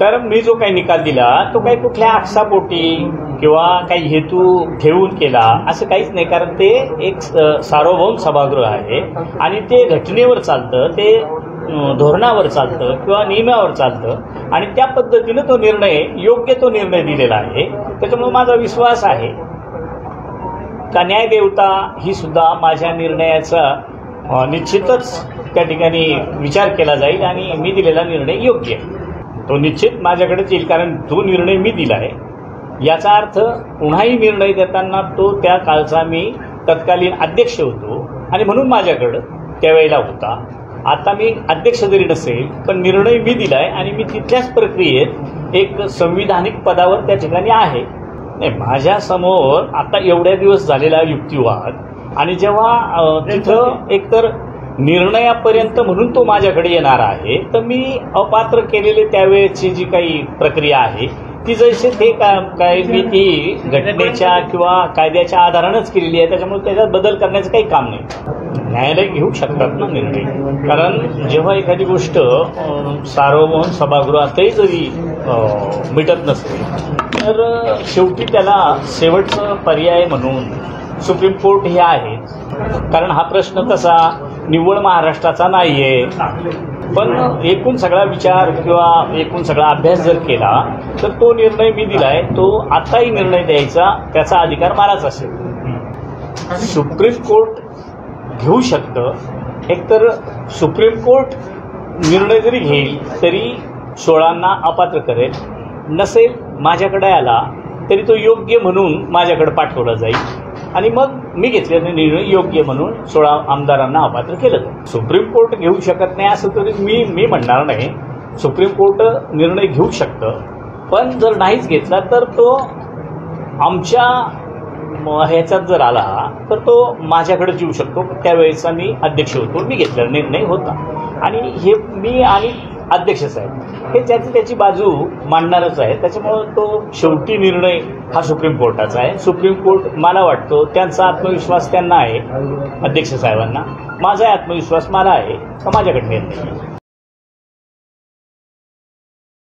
तर मी जो काही निकाल दिला तो काही कुठल्या आक्षापोटी किंवा काही हेतू ठेवून केला असं काहीच नाही. कारण ते एक सार्वभौम सभागृह आहे आणि ते घटनेवर चालतं ते धोरणावर चालतं किंवा नियमावर चालतं. आणि त्या पद्धतीनं तो निर्णय योग्य तो निर्णय दिलेला आहे. त्याच्यामुळे माझा विश्वास आहे. का न्यायदेवता ही सुद्धा माझ्या निर्णयाचा निश्चितच त्या ठिकाणी विचार केला जाईल आणि मी दिलेला निर्णय योग्य आहे. तो निश्चित माझ्याकडेच येईल कारण जो निर्णय मी दिला आहे. याचा अर्थ पुन्हाही निर्णय देताना तो त्या काळचा मी तत्कालीन अध्यक्ष होतो आणि म्हणून माझ्याकडं त्यावेळेला होता. आता मी अध्यक्ष जरी नसेल पण निर्णय मी दिलाय आणि मी तिथल्याच प्रक्रियेत एक संविधानिक पदावर त्या ठिकाणी आहे. नाही माझ्यासमोर आता एवढ्या दिवस झालेला युक्तिवाद आणि जेव्हा तिथं एकतर निर्णयापर्यंत म्हणून तो माझ्याकडे येणार आहे. तर मी अपात्र केलेले त्यावेळेची जी काही प्रक्रिया आहे ती जशी ते काय मी ती घटनेच्या किंवा कायद्याच्या आधारानंच केलेली आहे. त्याच्यामुळे त्याच्यात बदल करण्याचं काही काम नाही. न्यायालय घेऊ शकतात ना निर्णय. कारण जेव्हा एखादी गोष्ट सार्वभौम सभागृहातही जरी मिटत नसते तर शेवटी त्याला शेवटचं पर्याय म्हणून सुप्रीम कोर्ट हे आहे. कारण हा प्रश्न तसा निव्वळ महाराष्ट्राचा नाही आहे पण एकूण सगळा विचार किंवा एकूण सगळा अभ्यास जर केला तर तो निर्णय मी दिलाय. तो आताही निर्णय द्यायचा त्याचा अधिकार मलाच असेल. सुप्रीम कोर्ट घेऊ शकतं. एकतर सुप्रीम कोर्ट निर्णय जरी घेईल तरी सोळांना अपात्र करेल. नसेल माझ्याकडे आला तरी तो योग्य म्हणून माझ्याकडे पाठवला जाईल. आणि मग मी घेतलेला निर्णय योग्य म्हणून सोळा आमदारांना अपात्र केलं. जाईल सुप्रीम कोर्ट घेऊ शकत नाही असं तरी मी मी म्हणणार नाही. सुप्रीम कोर्ट निर्णय घेऊ शकतं. पण जर नाहीच घेतला तर तो आमच्या ह्याच्यात जर आला तर तो माझ्याकडे येऊ शकतो. त्यावेळेचा मी अध्यक्ष होतो. मी घेतलेला निर्णय होता. आणि हे मी आणि अध्यक्ष साहेब. हे त्याची त्याची बाजू मांडणारच आहे. त्याच्यामुळं तो शेवटी निर्णय हा सुप्रीम कोर्टाचा आहे. सुप्रीम कोर्ट मला वाटतो त्यांचा आत्मविश्वास त्यांना आहे अध्यक्ष साहेबांना. माझा आत्मविश्वास मला आहे का माझ्याकडे निर्णय